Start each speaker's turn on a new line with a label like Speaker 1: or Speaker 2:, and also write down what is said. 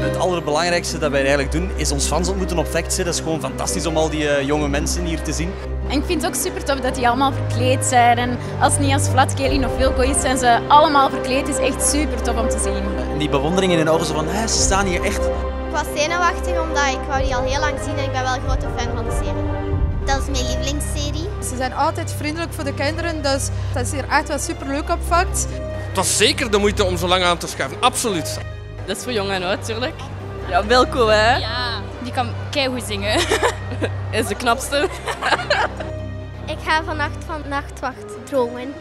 Speaker 1: Het allerbelangrijkste dat wij eigenlijk doen is ons fans ontmoeten op Facts. Dat is gewoon fantastisch om al die eh, jonge mensen hier te zien.
Speaker 2: En ik vind het ook super tof dat die allemaal verkleed zijn. En als het niet als Vlad, Kelly of Wilco is, zijn ze allemaal verkleed. Het is echt super tof om te zien.
Speaker 1: En die bewondering in hun ogen, zo van, "Hé, ze staan hier echt.
Speaker 3: Ik was zenuwachtig omdat ik wou die al heel lang zien en ik ben wel een grote fan van de serie. Dat is mijn lievelingsserie.
Speaker 4: Ze zijn altijd vriendelijk voor de kinderen, dus dat is hier echt wel super leuk op Fact.
Speaker 5: Het was zeker de moeite om zo lang aan te schuiven, absoluut.
Speaker 6: Dat is voor jong en oud, natuurlijk. Ja, Wilco, hè.
Speaker 2: Ja, die kan keihard zingen.
Speaker 6: Is de knapste.
Speaker 3: Ik ga vannacht van nachtwacht dromen.